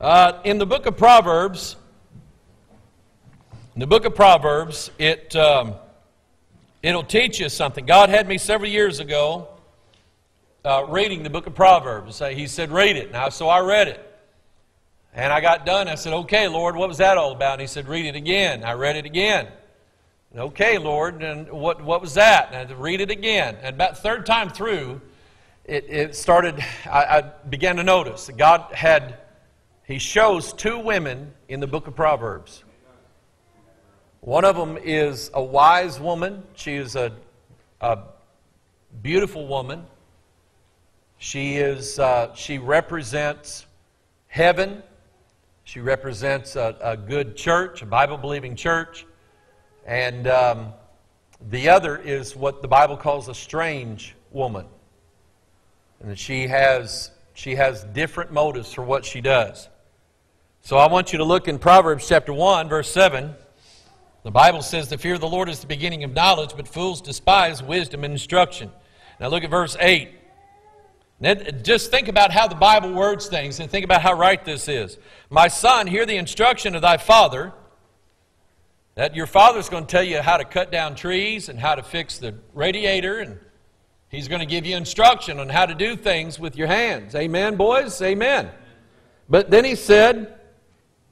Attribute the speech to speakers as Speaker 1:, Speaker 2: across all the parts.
Speaker 1: Uh, in the book of Proverbs, in the book of Proverbs, it, um, it'll teach you something. God had me several years ago uh, reading the book of Proverbs. Uh, he said, read it. Now, so I read it. And I got done. I said, okay, Lord, what was that all about? And he said, read it again. I read it again. Okay, Lord, and what, what was that? And I read it again. And about third time through, it, it started, I, I began to notice that God had, He shows two women in the book of Proverbs. One of them is a wise woman. She is a, a beautiful woman. She, is, uh, she represents heaven. She represents a, a good church, a Bible believing church. And um, the other is what the Bible calls a strange woman. And she has, she has different motives for what she does. So I want you to look in Proverbs chapter 1, verse 7. The Bible says, The fear of the Lord is the beginning of knowledge, but fools despise wisdom and instruction. Now look at verse 8. Now, just think about how the Bible words things and think about how right this is. My son, hear the instruction of thy father that your father's going to tell you how to cut down trees and how to fix the radiator, and he's going to give you instruction on how to do things with your hands. Amen, boys? Amen. But then he said,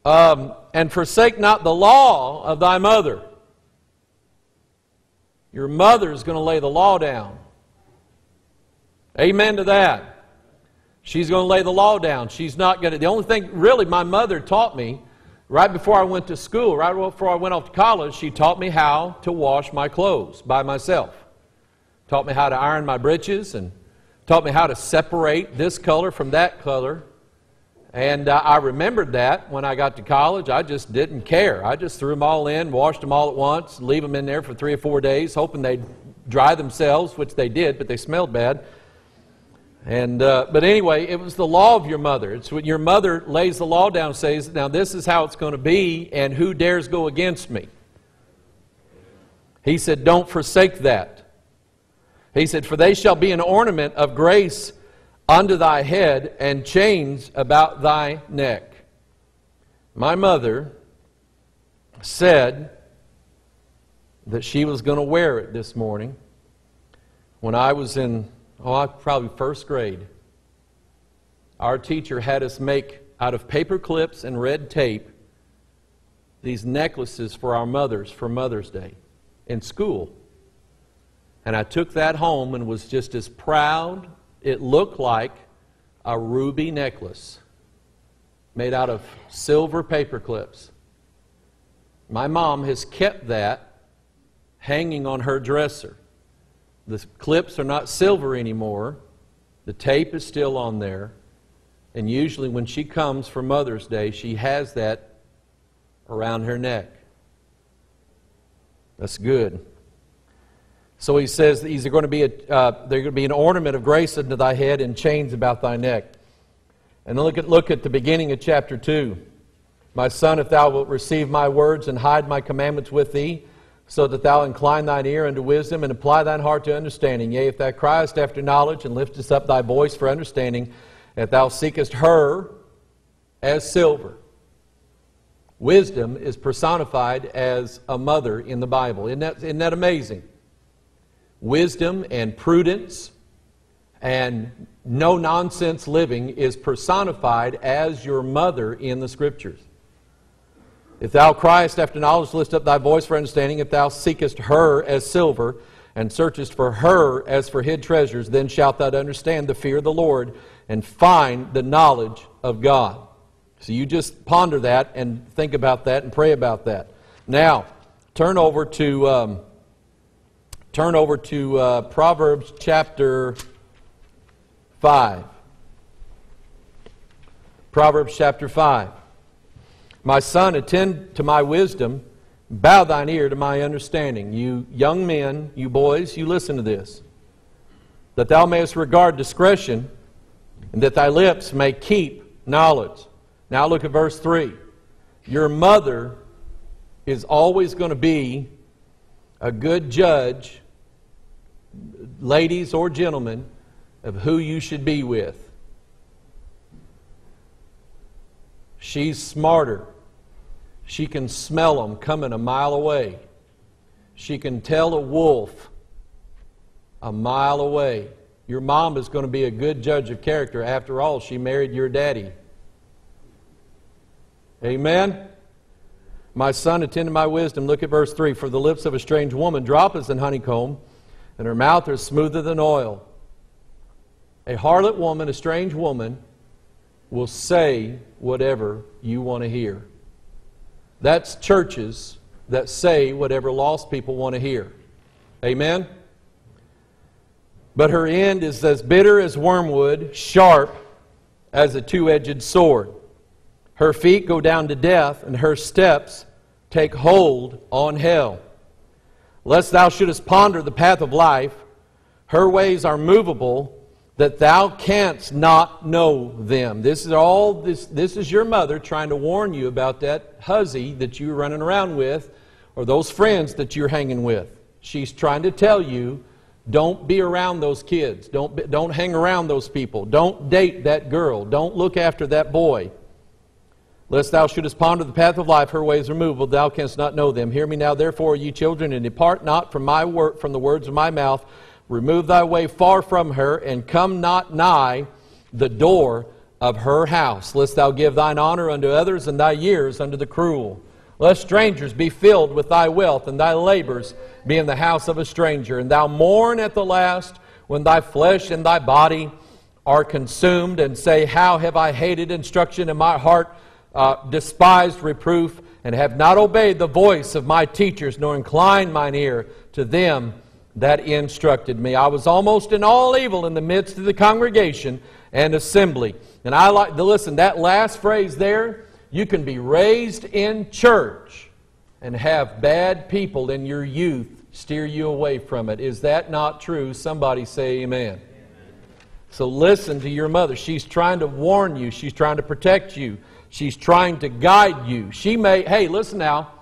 Speaker 1: um, And forsake not the law of thy mother. Your mother is going to lay the law down. Amen to that. She's going to lay the law down. She's not going to. The only thing, really, my mother taught me Right before I went to school, right before I went off to college, she taught me how to wash my clothes by myself. Taught me how to iron my breeches and taught me how to separate this color from that color. And uh, I remembered that when I got to college. I just didn't care. I just threw them all in, washed them all at once, leave them in there for three or four days, hoping they'd dry themselves, which they did, but they smelled bad. And, uh, but anyway, it was the law of your mother. It's when your mother lays the law down says, Now this is how it's going to be, and who dares go against me? He said, Don't forsake that. He said, For they shall be an ornament of grace unto thy head and chains about thy neck. My mother said that she was going to wear it this morning when I was in oh, probably first grade, our teacher had us make out of paper clips and red tape these necklaces for our mothers for Mother's Day in school. And I took that home and was just as proud. It looked like a ruby necklace made out of silver paper clips. My mom has kept that hanging on her dresser. The clips are not silver anymore. The tape is still on there. And usually, when she comes for Mother's Day, she has that around her neck. That's good. So he says these are going to be a, uh, they're going to be an ornament of grace unto thy head and chains about thy neck. And look at, look at the beginning of chapter 2. My son, if thou wilt receive my words and hide my commandments with thee, so that thou incline thine ear unto wisdom and apply thine heart to understanding. Yea, if thou criest after knowledge and liftest up thy voice for understanding, if thou seekest her as silver. Wisdom is personified as a mother in the Bible. Isn't that, isn't that amazing? Wisdom and prudence and no nonsense living is personified as your mother in the Scriptures. If thou criest after knowledge, lift up thy voice for understanding. If thou seekest her as silver, and searchest for her as for hid treasures, then shalt thou understand the fear of the Lord and find the knowledge of God. So you just ponder that and think about that and pray about that. Now, turn over to um, turn over to uh, Proverbs chapter five. Proverbs chapter five. My son, attend to my wisdom, bow thine ear to my understanding. You young men, you boys, you listen to this. That thou mayest regard discretion, and that thy lips may keep knowledge. Now look at verse 3. Your mother is always going to be a good judge, ladies or gentlemen, of who you should be with. She's smarter. She can smell them coming a mile away. She can tell a wolf a mile away. Your mom is going to be a good judge of character. After all, she married your daddy. Amen? My son, attend to my wisdom. Look at verse 3. For the lips of a strange woman drop as an honeycomb, and her mouth is smoother than oil. A harlot woman, a strange woman, will say whatever you want to hear. That's churches that say whatever lost people want to hear. Amen? But her end is as bitter as wormwood, sharp as a two edged sword. Her feet go down to death, and her steps take hold on hell. Lest thou shouldest ponder the path of life, her ways are movable, that thou canst not know them. This is all this this is your mother trying to warn you about that huzzy that you're running around with, or those friends that you're hanging with. She's trying to tell you don't be around those kids. Don't, don't hang around those people. Don't date that girl. Don't look after that boy. Lest thou shouldest ponder the path of life, her ways are movable, thou canst not know them. Hear me now, therefore, ye children, and depart not from my word, from the words of my mouth. Remove thy way far from her, and come not nigh the door of her house, lest thou give thine honor unto others, and thy years unto the cruel. Lest strangers be filled with thy wealth, and thy labors be in the house of a stranger. And thou mourn at the last when thy flesh and thy body are consumed, and say, How have I hated instruction, in my heart uh, despised reproof, and have not obeyed the voice of my teachers, nor inclined mine ear to them that instructed me. I was almost in all evil in the midst of the congregation and assembly. And I like to listen, that last phrase there, you can be raised in church and have bad people in your youth steer you away from it. Is that not true? Somebody say amen. amen. So listen to your mother. She's trying to warn you, she's trying to protect you, she's trying to guide you. She may, hey, listen now.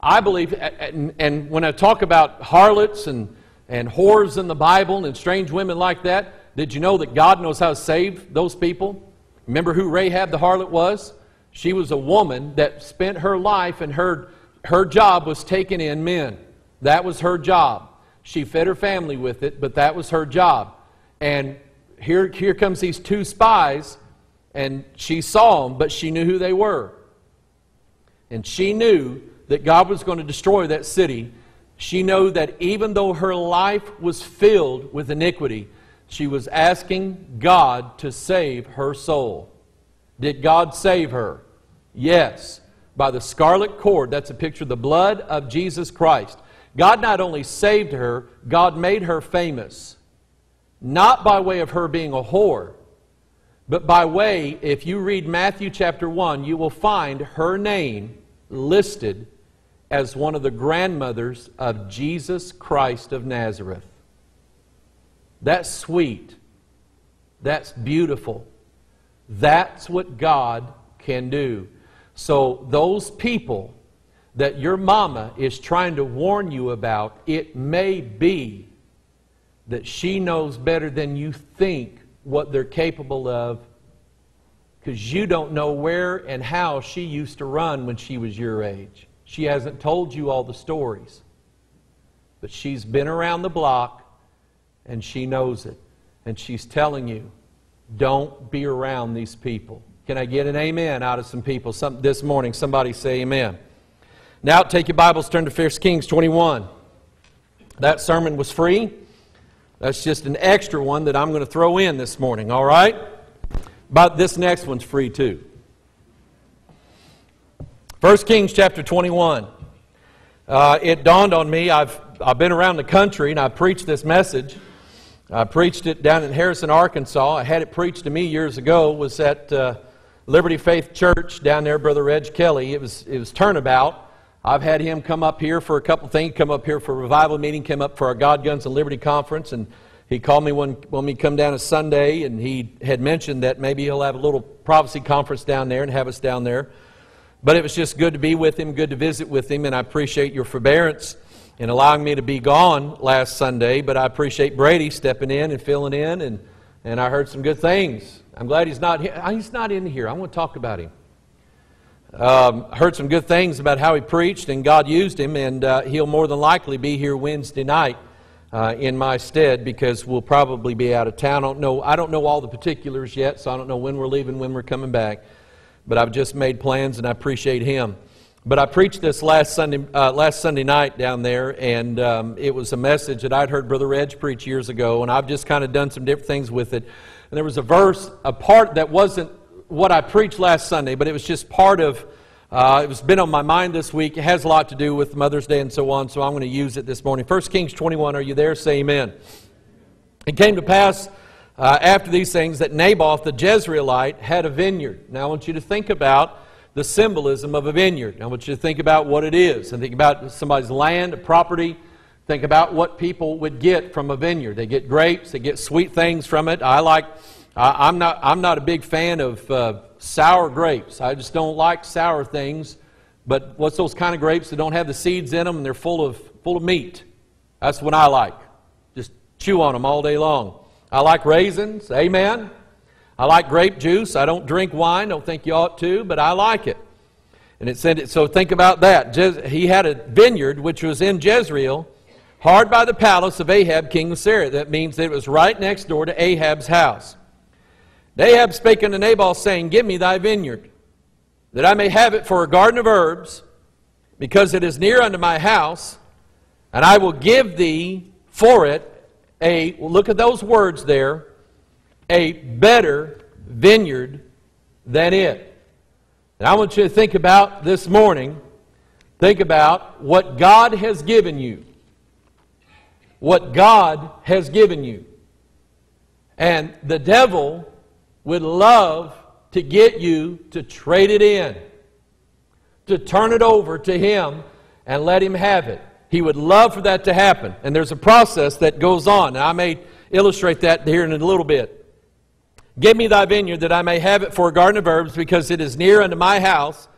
Speaker 1: I believe, and, and when I talk about harlots and, and whores in the Bible and strange women like that, did you know that God knows how to save those people? Remember who Rahab the harlot was? She was a woman that spent her life and her her job was taking in men. That was her job. She fed her family with it, but that was her job. And here, here comes these two spies, and she saw them, but she knew who they were. And she knew that God was going to destroy that city. She knew that even though her life was filled with iniquity, she was asking God to save her soul. Did God save her? Yes by the scarlet cord. That's a picture of the blood of Jesus Christ. God not only saved her, God made her famous. Not by way of her being a whore, but by way, if you read Matthew chapter 1, you will find her name listed as one of the grandmothers of Jesus Christ of Nazareth. That's sweet. That's beautiful. That's what God can do. So, those people that your mama is trying to warn you about, it may be that she knows better than you think what they're capable of because you don't know where and how she used to run when she was your age. She hasn't told you all the stories, but she's been around the block and she knows it. And she's telling you, don't be around these people. Can I get an amen out of some people some, this morning? Somebody say amen. Now take your Bibles, turn to 1 Kings 21. That sermon was free. That's just an extra one that I'm going to throw in this morning, all right? But this next one's free too. 1 Kings chapter 21. Uh, it dawned on me, I've, I've been around the country and I've preached this message. I preached it down in Harrison, Arkansas. I had it preached to me years ago, was at uh, Liberty Faith Church down there, Brother Reg Kelly. It was, it was turnabout. I've had him come up here for a couple things, come up here for a revival meeting, came up for our God, Guns, and Liberty conference, and he called me when, when we come down a Sunday, and he had mentioned that maybe he'll have a little prophecy conference down there and have us down there. But it was just good to be with him, good to visit with him, and I appreciate your forbearance in allowing me to be gone last Sunday. But I appreciate Brady stepping in and filling in, and, and I heard some good things I'm glad he's not here. He's not in here. I want to talk about him. Um, heard some good things about how he preached, and God used him, and uh, he'll more than likely be here Wednesday night uh, in my stead because we'll probably be out of town. I don't know. I don't know all the particulars yet, so I don't know when we're leaving, when we're coming back. But I've just made plans, and I appreciate him. But I preached this last Sunday, uh, last Sunday night down there, and um, it was a message that I'd heard Brother Edge preach years ago, and I've just kind of done some different things with it. And there was a verse, a part that wasn't what I preached last Sunday, but it was just part of, uh, it was been on my mind this week. It has a lot to do with Mother's Day and so on, so I'm going to use it this morning. 1 Kings 21, are you there? Say amen. It came to pass uh, after these things that Naboth the Jezreelite had a vineyard. Now I want you to think about the symbolism of a vineyard. I want you to think about what it is and think about somebody's land, a property. Think about what people would get from a vineyard. They get grapes, they get sweet things from it. I like I, am not, I'm not a big fan of uh, sour grapes. I just don't like sour things. But what's those kind of grapes that don't have the seeds in them and they're full of, full of meat? That's what I like. Just chew on them all day long. I like raisins. Amen. I like grape juice. I don't drink wine. Don't think you ought to, but I like it. And it said, so think about that. He had a vineyard which was in Jezreel, hard by the palace of Ahab, king of Syria. That means that it was right next door to Ahab's house. Ahab spake unto Nabal, saying, Give me thy vineyard, that I may have it for a garden of herbs, because it is near unto my house, and I will give thee for it a, look at those words there, a better vineyard than it. And I want you to think about this morning, think about what God has given you. What God has given you. And the devil would love to get you to trade it in, to turn it over to Him and let Him have it. He would love for that to happen. And there's a process that goes on. And I may illustrate that here in a little bit. Give me thy vineyard that I may have it for a garden of herbs, because it is near unto my house,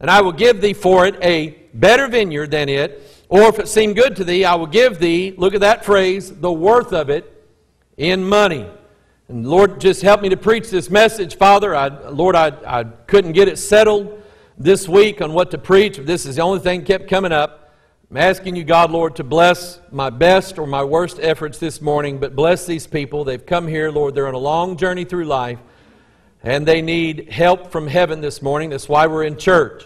Speaker 1: and I will give thee for it a better vineyard than it. Or if it seem good to thee, I will give thee, look at that phrase, the worth of it in money. And Lord, just help me to preach this message, Father. I, Lord, I, I couldn't get it settled this week on what to preach. This is the only thing kept coming up. I'm asking you, God, Lord, to bless my best or my worst efforts this morning, but bless these people. They've come here, Lord. They're on a long journey through life, and they need help from heaven this morning. That's why we're in church.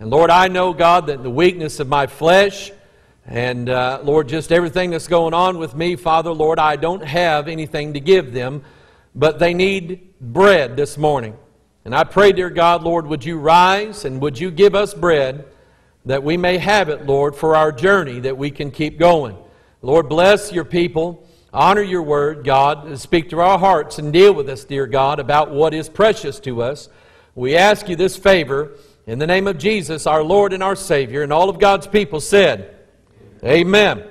Speaker 1: And Lord, I know, God, that the weakness of my flesh, and uh, Lord, just everything that's going on with me, Father, Lord, I don't have anything to give them, but they need bread this morning. And I pray, dear God, Lord, would you rise and would you give us bread that we may have it, Lord, for our journey that we can keep going. Lord, bless your people. Honor your word, God. Speak to our hearts and deal with us, dear God, about what is precious to us. We ask you this favor in the name of Jesus, our Lord and our Savior. And all of God's people said, Amen.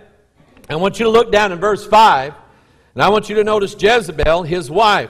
Speaker 1: I want you to look down in verse 5, and I want you to notice Jezebel, his wife.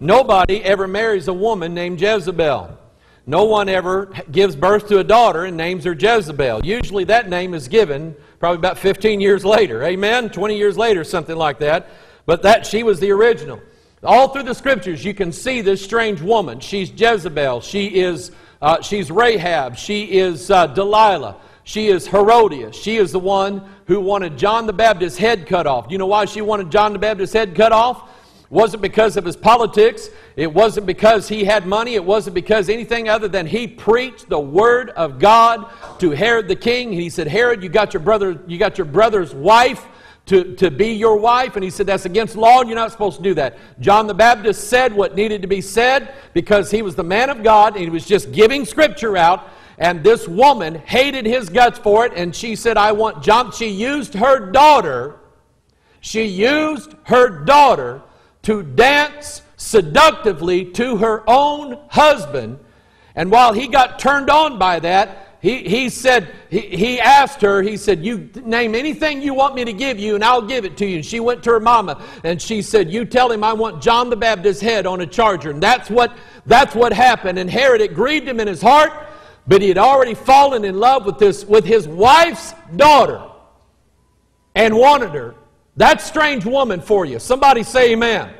Speaker 1: Nobody ever marries a woman named Jezebel. No one ever gives birth to a daughter and names her Jezebel. Usually that name is given probably about 15 years later. Amen? 20 years later, something like that. But that she was the original. All through the scriptures, you can see this strange woman. She's Jezebel. She is uh, she's Rahab. She is uh, Delilah. She is Herodias. She is the one who wanted John the Baptist's head cut off. Do you know why she wanted John the Baptist's head cut off? It wasn't because of his politics. It wasn't because he had money. It wasn't because anything other than he preached the word of God to Herod the king. He said, Herod, you got your brother, you got your brother's wife to, to be your wife. And he said, That's against law, and you're not supposed to do that. John the Baptist said what needed to be said because he was the man of God and he was just giving scripture out. And this woman hated his guts for it, and she said, I want John. She used her daughter, she used her daughter to dance seductively to her own husband. And while he got turned on by that, he, he said, he, he asked her, he said, You name anything you want me to give you, and I'll give it to you. And she went to her mama, and she said, You tell him I want John the Baptist's head on a charger. And that's what, that's what happened. And Herod, it grieved him in his heart. But he had already fallen in love with, this, with his wife's daughter and wanted her. That's strange woman for you. Somebody say amen.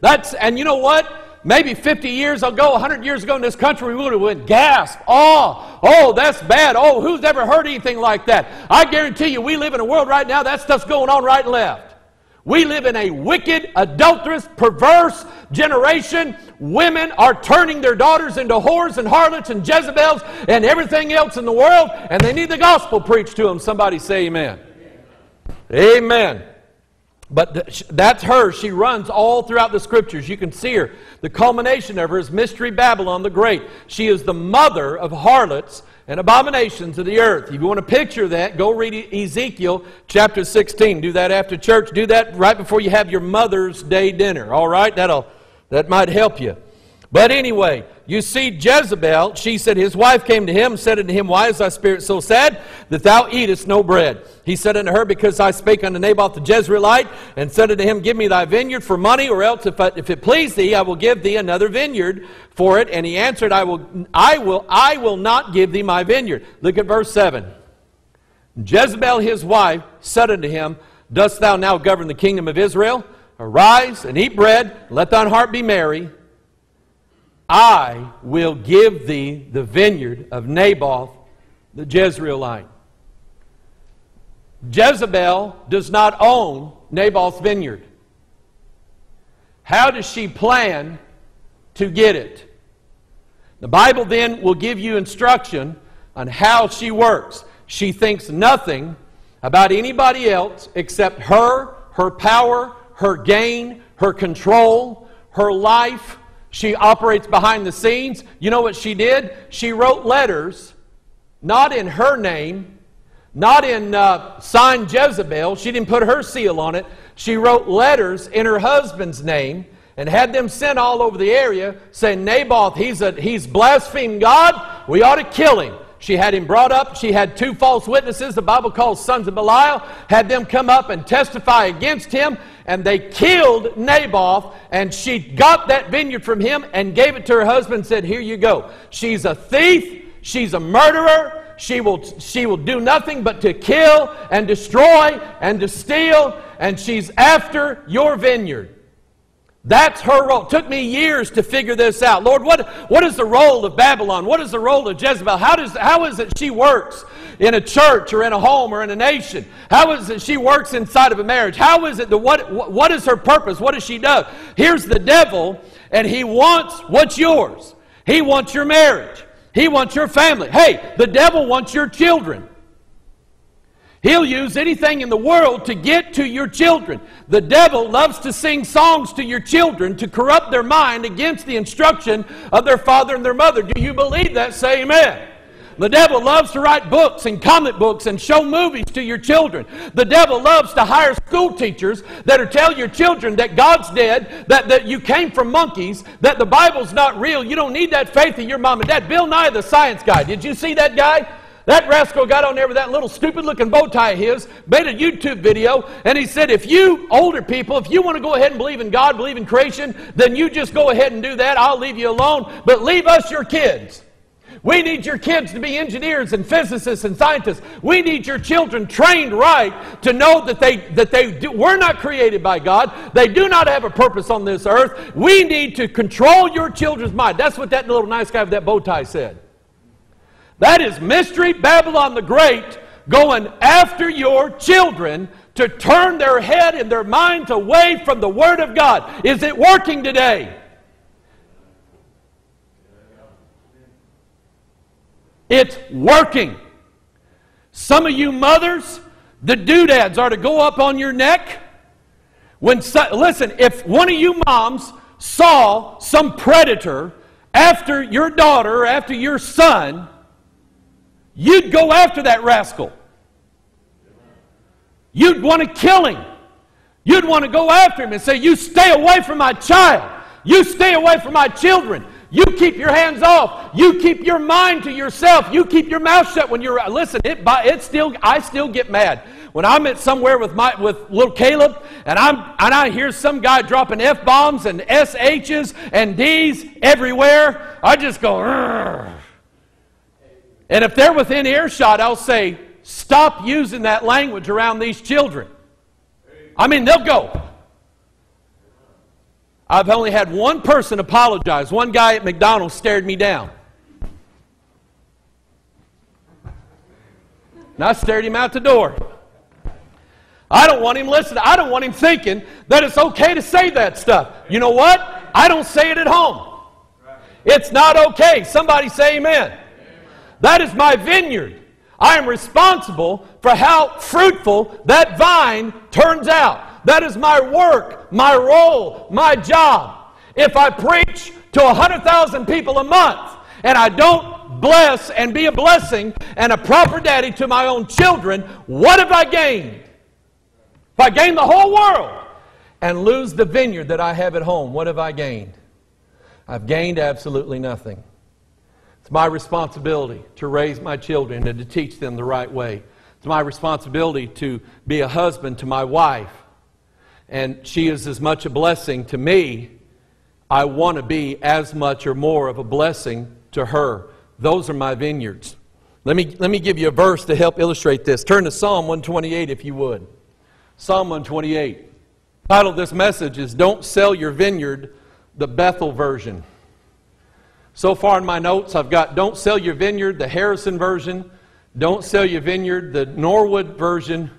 Speaker 1: That's, and you know what? maybe 50 years ago, 100 years ago in this country, we would have went gasp, oh, oh, that's bad. Oh, who's ever heard anything like that? I guarantee you, we live in a world right now, that stuff's going on right and left. We live in a wicked, adulterous, perverse generation. Women are turning their daughters into whores and harlots and Jezebels and everything else in the world, and they need the gospel preached to them. Somebody say amen. Amen. But that's her. She runs all throughout the scriptures. You can see her. The culmination of her is Mystery Babylon the Great. She is the mother of harlots and abominations of the earth. If you want to picture that, go read Ezekiel chapter 16. Do that after church. Do that right before you have your Mother's Day dinner. All right? That'll, that might help you. But anyway, you see Jezebel, she said, his wife came to him and said unto him, Why is thy spirit so sad that thou eatest no bread? He said unto her, Because I spake unto Naboth the Jezreelite, and said unto him, Give me thy vineyard for money, or else if, I, if it please thee, I will give thee another vineyard for it. And he answered, I will, I will, I will not give thee my vineyard. Look at verse 7. Jezebel his wife said unto him, Dost thou now govern the kingdom of Israel? Arise and eat bread, let thine heart be merry. I will give thee the vineyard of Naboth the Jezreelite. Jezebel does not own Naboth's vineyard. How does she plan to get it? The Bible then will give you instruction on how she works. She thinks nothing about anybody else except her, her power, her gain, her control, her life, she operates behind the scenes. You know what she did? She wrote letters, not in her name, not in uh, signed Jezebel. She didn't put her seal on it. She wrote letters in her husband's name and had them sent all over the area saying, Naboth, he's, a, he's blasphemed God. We ought to kill him. She had him brought up. She had two false witnesses, the Bible calls sons of Belial, had them come up and testify against him and they killed Naboth, and she got that vineyard from him and gave it to her husband and said, Here you go. She's a thief, she's a murderer, she will, she will do nothing but to kill and destroy and to steal, and she's after your vineyard. That's her role. It took me years to figure this out. Lord, what, what is the role of Babylon? What is the role of Jezebel? How, does, how is it she works in a church or in a home or in a nation? How is it she works inside of a marriage? How is it that what, what is her purpose? What does she do? Here's the devil, and he wants what's yours. He wants your marriage. He wants your family. Hey, the devil wants your children. He'll use anything in the world to get to your children. The devil loves to sing songs to your children to corrupt their mind against the instruction of their father and their mother. Do you believe that? Say amen. The devil loves to write books and comic books and show movies to your children. The devil loves to hire school teachers that are tell your children that God's dead, that, that you came from monkeys, that the Bible's not real. You don't need that faith in your mom and dad. Bill Nye, the science guy. Did you see that guy? That rascal got on there with that little stupid looking bow tie of his, made a YouTube video, and he said, if you older people, if you want to go ahead and believe in God, believe in creation, then you just go ahead and do that. I'll leave you alone. But leave us your kids. We need your kids to be engineers and physicists and scientists. We need your children trained right to know that they that they do, were not created by God. They do not have a purpose on this earth. We need to control your children's mind. That's what that little nice guy with that bow tie said. That is Mystery Babylon the Great going after your children to turn their head and their minds away from the Word of God. Is it working today? It's working. Some of you mothers, the doodads are to go up on your neck. When listen, if one of you moms saw some predator after your daughter, after your son, you'd go after that rascal. You'd want to kill him. You'd want to go after him and say, You stay away from my child. You stay away from my children. You keep your hands off. You keep your mind to yourself. You keep your mouth shut when you're. Listen, it, by it still, I still get mad when I'm at somewhere with my with little Caleb, and I'm and I hear some guy dropping f bombs and shs and d's everywhere. I just go. Rrr. And if they're within earshot, I'll say, stop using that language around these children. I mean, they'll go. I've only had one person apologize. One guy at McDonald's stared me down. And I stared him out the door. I don't want him listening. I don't want him thinking that it's okay to say that stuff. You know what? I don't say it at home. It's not okay. Somebody say amen. That is my vineyard. I am responsible for how fruitful that vine turns out. That is my work, my role, my job. If I preach to 100,000 people a month and I don't bless and be a blessing and a proper daddy to my own children, what have I gained? If I gain the whole world and lose the vineyard that I have at home, what have I gained? I've gained absolutely nothing. It's my responsibility to raise my children and to teach them the right way. It's my responsibility to be a husband to my wife. And she is as much a blessing to me. I want to be as much or more of a blessing to her. Those are my vineyards. Let me, let me give you a verse to help illustrate this. Turn to Psalm 128 if you would. Psalm 128. Title of this message is Don't Sell Your Vineyard, the Bethel version. So far in my notes, I've got Don't Sell Your Vineyard, the Harrison version, Don't Sell Your Vineyard, the Norwood version,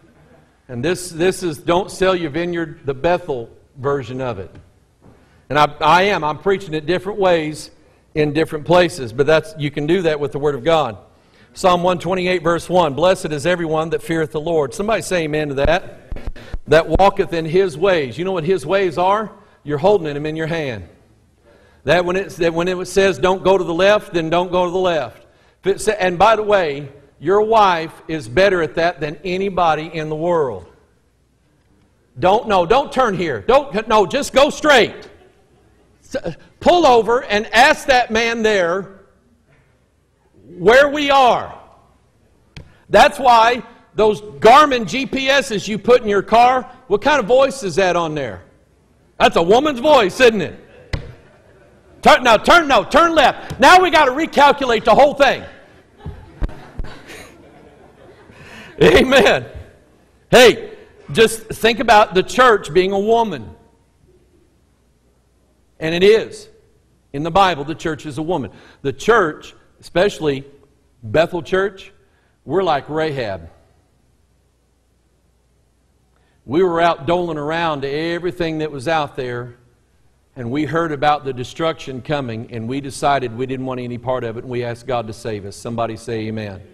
Speaker 1: and this, this is Don't Sell Your Vineyard, the Bethel version of it. And I, I am, I'm preaching it different ways in different places, but that's, you can do that with the Word of God. Psalm 128, verse 1 Blessed is everyone that feareth the Lord. Somebody say amen to that that walketh in his ways. You know what his ways are? You're holding them in your hand. That when it, that when it says don't go to the left, then don't go to the left. And by the way, your wife is better at that than anybody in the world. Don't, no, don't turn here. Don't, no, just go straight. Uh, pull over and ask that man there where we are. That's why those Garmin GPSs you put in your car, what kind of voice is that on there? That's a woman's voice, isn't it? Turn, now, turn, no, turn left. Now we got to recalculate the whole thing. Amen. Hey, just think about the church being a woman. And it is. In the Bible, the church is a woman. The church, especially Bethel Church, we're like Rahab we were out doling around to everything that was out there, and we heard about the destruction coming, and we decided we didn't want any part of it, and we asked God to save us. Somebody say amen. amen.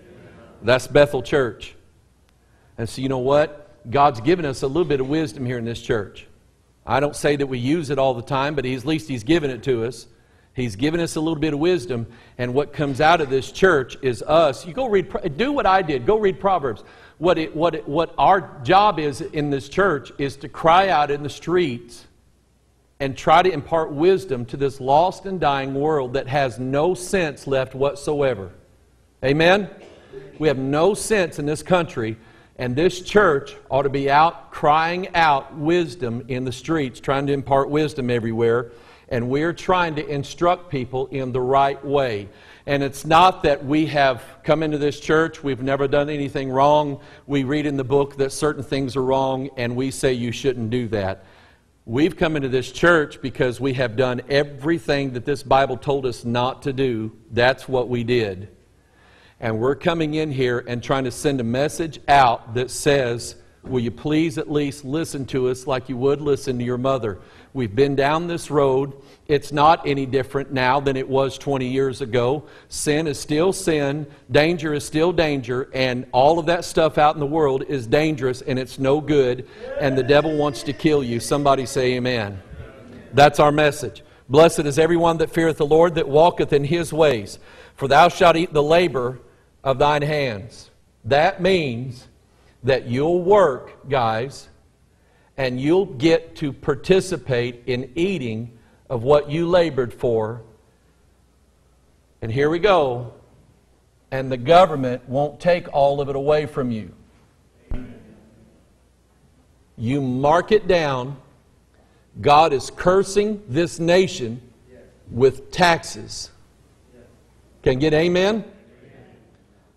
Speaker 1: That's Bethel Church. And so, you know what? God's given us a little bit of wisdom here in this church. I don't say that we use it all the time, but at least He's given it to us. He's given us a little bit of wisdom, and what comes out of this church is us. You go read, do what I did. Go read Proverbs what, it, what, it, what our job is in this church is to cry out in the streets and try to impart wisdom to this lost and dying world that has no sense left whatsoever. Amen? We have no sense in this country, and this church ought to be out crying out wisdom in the streets, trying to impart wisdom everywhere, and we're trying to instruct people in the right way. And it's not that we have come into this church, we've never done anything wrong. We read in the book that certain things are wrong, and we say you shouldn't do that. We've come into this church because we have done everything that this Bible told us not to do. That's what we did. And we're coming in here and trying to send a message out that says, Will you please at least listen to us like you would listen to your mother? We've been down this road. It's not any different now than it was 20 years ago. Sin is still sin, danger is still danger, and all of that stuff out in the world is dangerous and it's no good, and the devil wants to kill you. Somebody say amen. That's our message. Blessed is everyone that feareth the Lord, that walketh in his ways, for thou shalt eat the labor of thine hands. That means that you'll work, guys, and you'll get to participate in eating of what you labored for. And here we go. And the government won't take all of it away from you. You mark it down. God is cursing this nation with taxes. Can you get amen?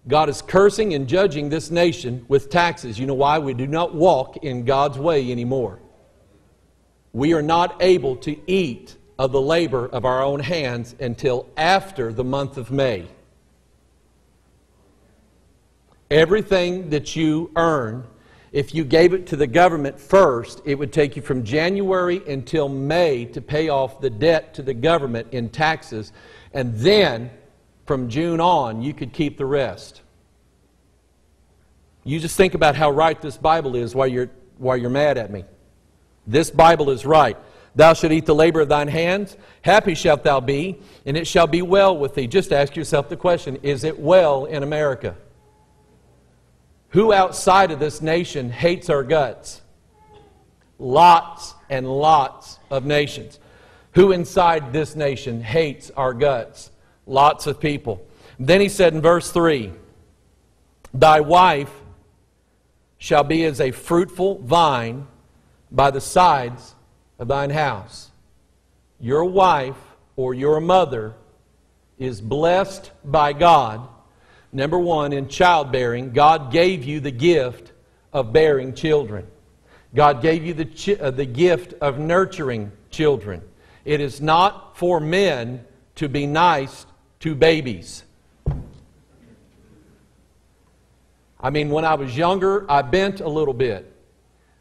Speaker 1: God is cursing and judging this nation with taxes. You know why? We do not walk in God's way anymore. we are not able to eat of the labor of our own hands until after the month of May. Everything that you earn, if you gave it to the government first, it would take you from January until May to pay off the debt to the government in taxes. And then, from June on, you could keep the rest. You just think about how right this Bible is while you're, while you're mad at me. This Bible is right. Thou shalt eat the labor of thine hands. Happy shalt thou be, and it shall be well with thee. Just ask yourself the question is it well in America? Who outside of this nation hates our guts? Lots and lots of nations. Who inside this nation hates our guts? Lots of people. Then he said in verse 3 Thy wife shall be as a fruitful vine by the sides of thine house. Your wife or your mother is blessed by God. Number one, in childbearing, God gave you the gift of bearing children. God gave you the, uh, the gift of nurturing children. It is not for men to be nice to babies. I mean, when I was younger, I bent a little bit.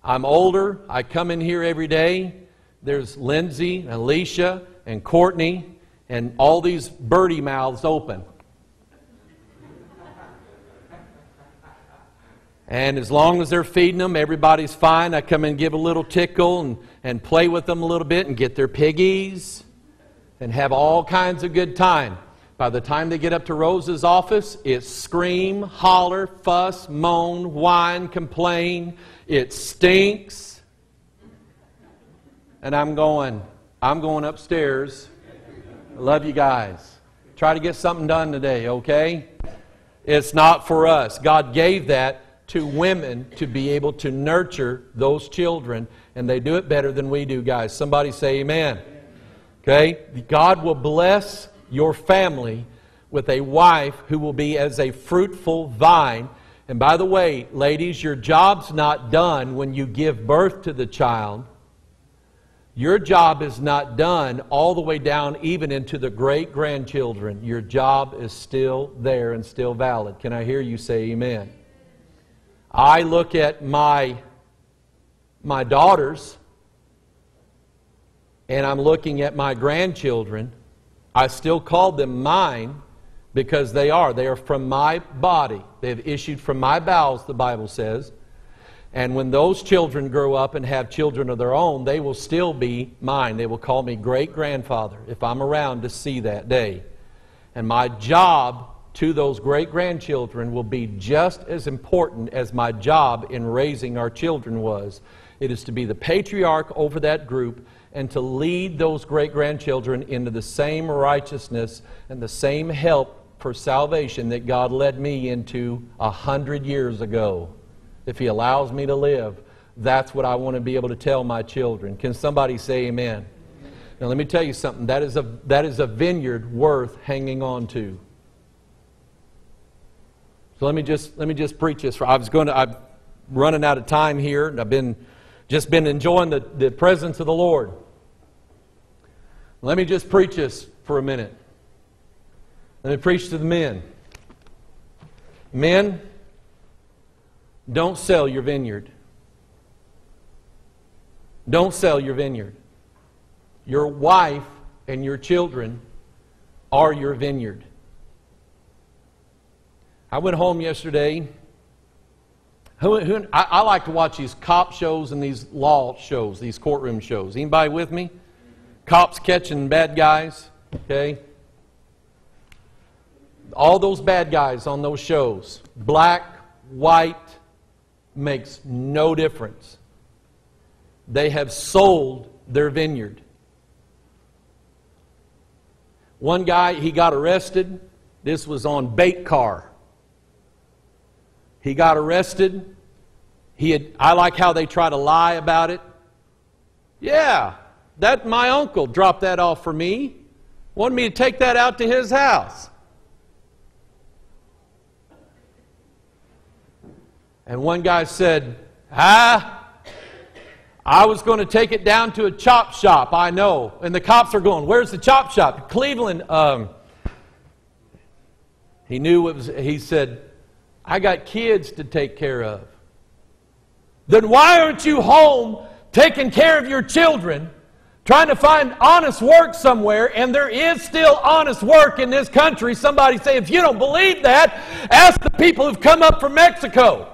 Speaker 1: I'm older. I come in here every day. There's Lindsay and Alicia and Courtney and all these birdie mouths open. And as long as they're feeding them, everybody's fine. I come and give a little tickle and, and play with them a little bit and get their piggies and have all kinds of good time. By the time they get up to Rose's office, it's scream, holler, fuss, moan, whine, complain. It stinks. And I'm going, I'm going upstairs. Love you guys. Try to get something done today, okay? It's not for us. God gave that to women to be able to nurture those children, and they do it better than we do, guys. Somebody say amen. Okay? God will bless your family with a wife who will be as a fruitful vine. And by the way, ladies, your job's not done when you give birth to the child. Your job is not done all the way down even into the great grandchildren. Your job is still there and still valid. Can I hear you say amen? I look at my, my daughters and I'm looking at my grandchildren. I still call them mine because they are. They are from my body. They have issued from my bowels, the Bible says. And when those children grow up and have children of their own, they will still be mine. They will call me great grandfather if I'm around to see that day. And my job to those great grandchildren will be just as important as my job in raising our children was. It is to be the patriarch over that group and to lead those great grandchildren into the same righteousness and the same help for salvation that God led me into a hundred years ago. If He allows me to live, that's what I want to be able to tell my children. Can somebody say amen? Now, let me tell you something. That is a, that is a vineyard worth hanging on to. So let me just let me just preach this. I was going to. I'm running out of time here, and I've been just been enjoying the, the presence of the Lord. Let me just preach this for a minute. Let me preach to the men. Men, don't sell your vineyard. Don't sell your vineyard. Your wife and your children are your vineyard. I went home yesterday. Who, who, I, I, like to watch these cop shows and these law shows, these courtroom shows. Anybody with me? Cops catching bad guys, okay? All those bad guys on those shows, black, white, makes no difference. They have sold their vineyard. One guy, he got arrested. This was on bait car. He got arrested. He had, I like how they try to lie about it. Yeah, that my uncle dropped that off for me. Wanted me to take that out to his house. And one guy said, Ah, I was going to take it down to a chop shop, I know. And the cops are going, Where's the chop shop? Cleveland. Um, he knew it was, he said, I got kids to take care of. Then why aren't you home taking care of your children, trying to find honest work somewhere? And there is still honest work in this country. Somebody say, if you don't believe that, ask the people who've come up from Mexico.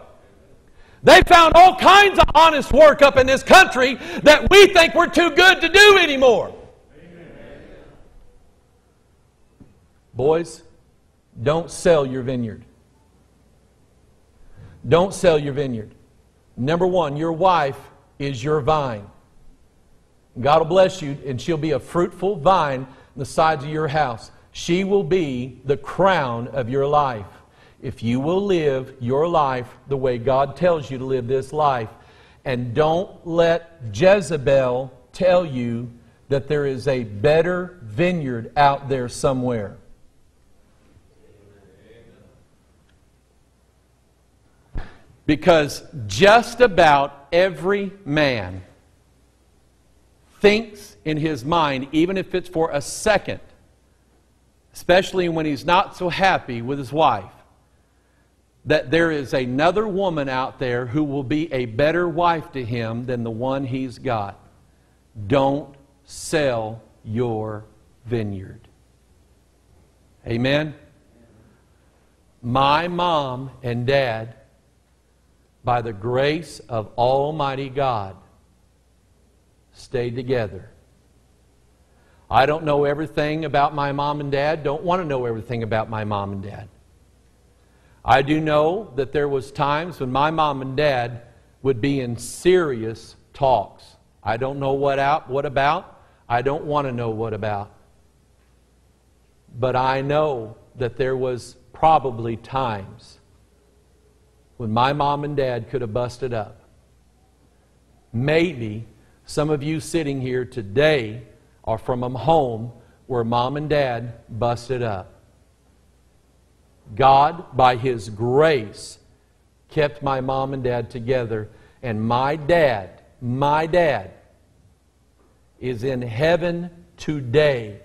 Speaker 1: They found all kinds of honest work up in this country that we think we're too good to do anymore. Boys, don't sell your vineyard. Don't sell your vineyard. Number one, your wife is your vine. God will bless you, and she'll be a fruitful vine on the sides of your house. She will be the crown of your life. If you will live your life the way God tells you to live this life, and don't let Jezebel tell you that there is a better vineyard out there somewhere. Because just about every man thinks in his mind, even if it's for a second, especially when he's not so happy with his wife, that there is another woman out there who will be a better wife to him than the one he's got. Don't sell your vineyard. Amen? My mom and dad by the grace of Almighty God, stayed together. I don't know everything about my mom and dad, don't want to know everything about my mom and dad. I do know that there was times when my mom and dad would be in serious talks. I don't know what out what about. I don't want to know what about. But I know that there was probably times when my mom and dad could have busted up. Maybe some of you sitting here today are from a home where mom and dad busted up. God, by His grace, kept my mom and dad together. And my dad, my dad, is in heaven today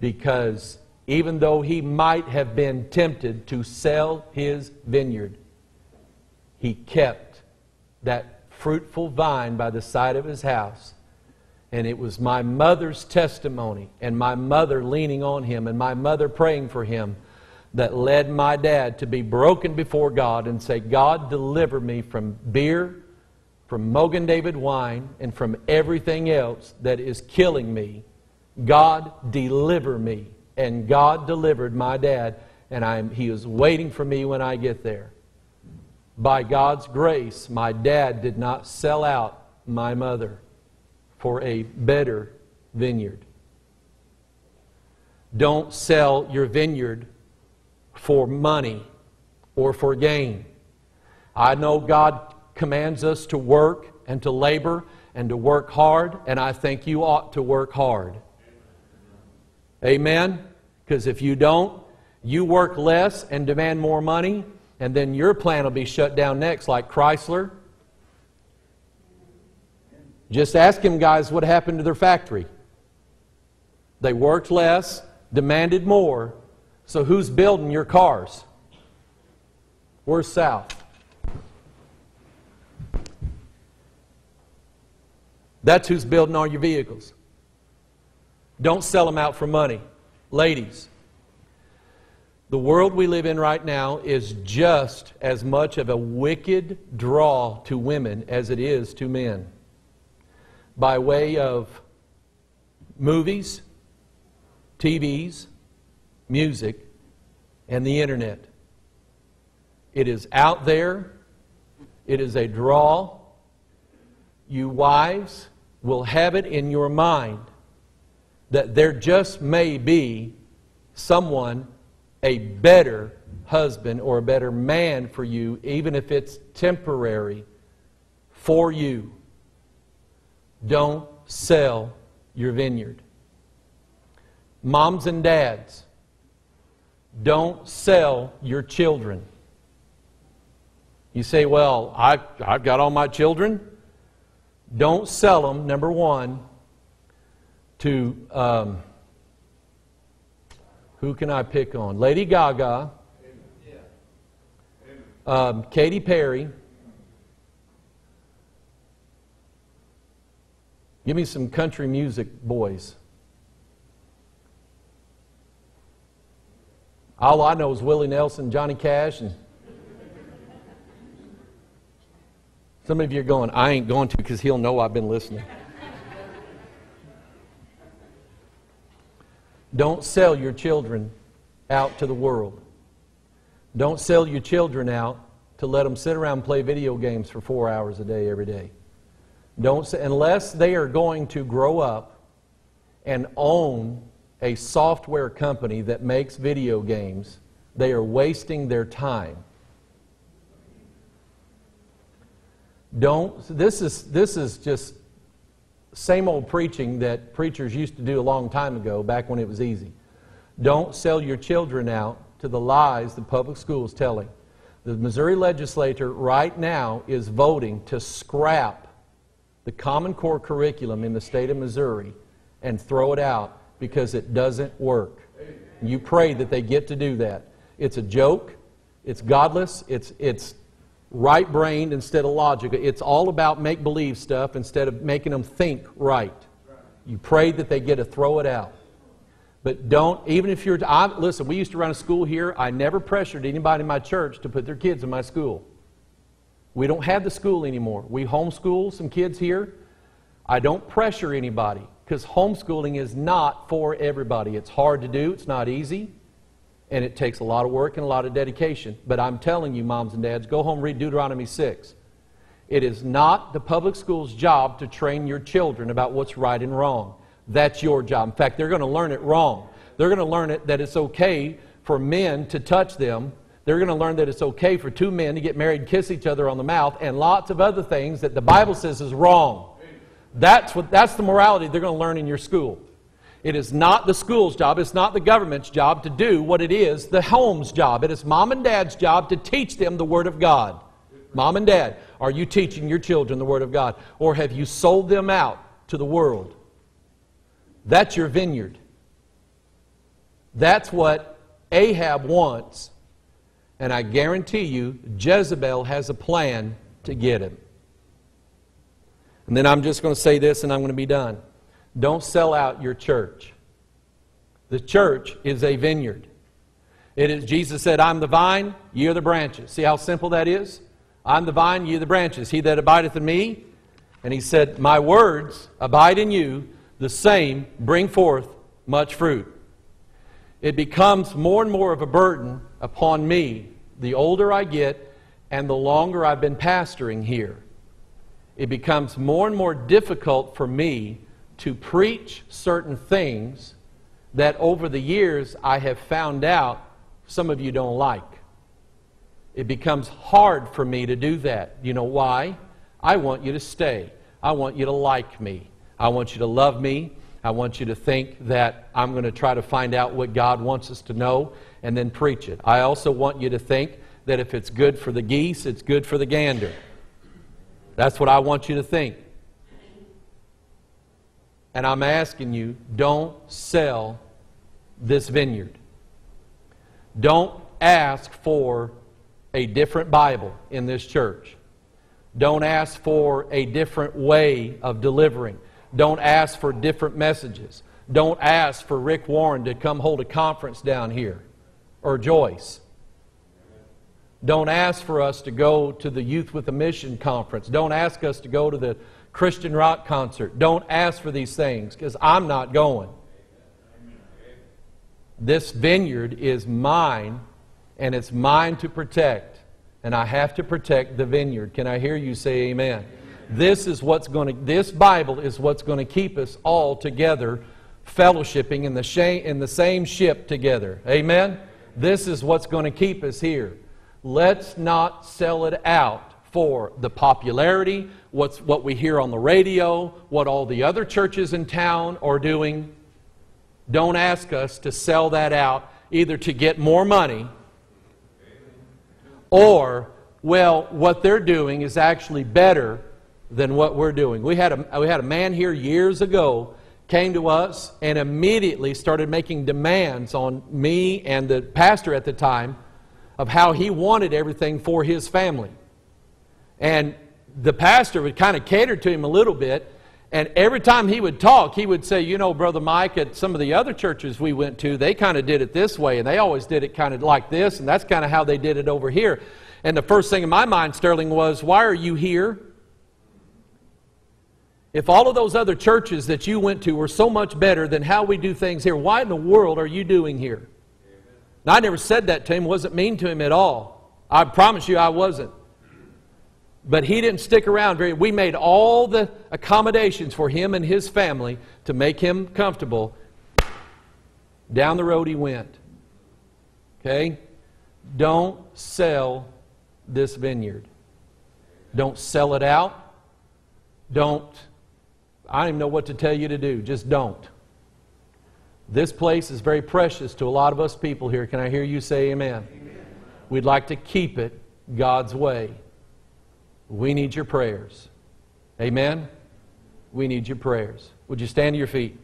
Speaker 1: because even though he might have been tempted to sell his vineyard, he kept that fruitful vine by the side of his house. And it was my mother's testimony and my mother leaning on him and my mother praying for him that led my dad to be broken before God and say, God, deliver me from beer, from Mogen David wine, and from everything else that is killing me. God, deliver me. And God delivered my dad, and I'm, he is waiting for me when I get there by God's grace, my dad did not sell out my mother for a better vineyard. Don't sell your vineyard for money or for gain. I know God commands us to work and to labor and to work hard, and I think you ought to work hard. Amen? Because if you don't, you work less and demand more money, and then your plant will be shut down next, like Chrysler. Just ask him, guys, what happened to their factory. They worked less, demanded more. So who's building your cars? We're south. That's who's building all your vehicles. Don't sell them out for money. Ladies, the world we live in right now is just as much of a wicked draw to women as it is to men. By way of movies, TVs, music, and the internet. It is out there. It is a draw. You wives will have it in your mind that there just may be someone a better husband or a better man for you, even if it's temporary, for you. Don't sell your vineyard. Moms and dads, don't sell your children. You say, Well, I, I've got all my children. Don't sell them, number one, to um, who can I pick on? Lady Gaga, um, Katy Perry. Give me some country music boys. All I know is Willie Nelson, Johnny Cash, and some of you are going, I ain't going to because he'll know I've been listening. Don't sell your children out to the world. Don't sell your children out to let them sit around and play video games for four hours a day every day. Don't unless they are going to grow up and own a software company that makes video games, they are wasting their time. Don't this is this is just same old preaching that preachers used to do a long time ago, back when it was easy. Don't sell your children out to the lies the public schools telling. The Missouri legislature right now is voting to scrap the Common Core curriculum in the state of Missouri and throw it out because it doesn't work. You pray that they get to do that. It's a joke. It's godless. It's, it's right brained instead of logical. It's all about make believe stuff instead of making them think right. You pray that they get to throw it out. But don't, even if you're, I, listen, we used to run a school here. I never pressured anybody in my church to put their kids in my school. We don't have the school anymore. We homeschool some kids here. I don't pressure anybody because homeschooling is not for everybody. It's hard to do, it's not easy, and it takes a lot of work and a lot of dedication. But I'm telling you, moms and dads, go home read Deuteronomy 6. It is not the public school's job to train your children about what's right and wrong. That's your job. In fact, they're going to learn it wrong. They're going to learn it that it's okay for men to touch them. They're going to learn that it's okay for two men to get married kiss each other on the mouth and lots of other things that the Bible says is wrong. That's, what, that's the morality they're going to learn in your school. It is not the school's job, it's not the government's job to do what it is the home's job. It is mom and dad's job to teach them the Word of God. Mom and dad, are you teaching your children the Word of God? Or have you sold them out to the world? That's your vineyard. That's what Ahab wants. And I guarantee you, Jezebel has a plan to get him. And then I'm just going to say this and I'm going to be done. Don't sell out your church. The church is a vineyard. It is, Jesus said, I'm the vine, ye are the branches. See how simple that is? I'm the vine, ye are the branches. He that abideth in me, and he said, My words abide in you, the same bring forth much fruit. It becomes more and more of a burden upon me the older I get and the longer I've been pastoring here it becomes more and more difficult for me to preach certain things that over the years I have found out some of you don't like. It becomes hard for me to do that. You know why? I want you to stay. I want you to like me. I want you to love me. I want you to think that I'm going to try to find out what God wants us to know and then preach it. I also want you to think that if it's good for the geese, it's good for the gander. That's what I want you to think. And I'm asking you, don't sell this vineyard. Don't ask for a different Bible in this church. Don't ask for a different way of delivering. Don't ask for different messages. Don't ask for Rick Warren to come hold a conference down here or Joyce. Don't ask for us to go to the Youth with a Mission conference. Don't ask us to go to the Christian rock concert. Don't ask for these things because I'm not going. This vineyard is mine and it's mine to protect. And I have to protect the vineyard. Can I hear you say amen? This is what's going to this Bible is what's going to keep us all together fellowshipping in the, in the same ship together. Amen. This is what's going to keep us here. Let's not sell it out for the popularity, what's, what we hear on the radio, what all the other churches in town are doing. Don't ask us to sell that out either to get more money or, well, what they're doing is actually better than what we're doing. We had a, we had a man here years ago came to us and immediately started making demands on me and the pastor at the time of how he wanted everything for his family. And the pastor would kind of cater to him a little bit. And every time he would talk, he would say, You know, Brother Mike, at some of the other churches we went to, they kind of did it this way, and they always did it kind of like this, and that's kind of how they did it over here. And the first thing in my mind, Sterling, was, Why are you here? If all of those other churches that you went to were so much better than how we do things here, why in the world are you doing here? Now, I never said that to him, wasn't mean to him at all. I promise you I wasn't. But he didn't stick around very we made all the accommodations for him and his family to make him comfortable. Down the road he went. Okay? Don't sell this vineyard. Don't sell it out. Don't I don't even know what to tell you to do. Just don't. This place is very precious to a lot of us people here. Can I hear you say amen? amen? We'd like to keep it God's way. We need your prayers. Amen? We need your prayers. Would you stand to your feet?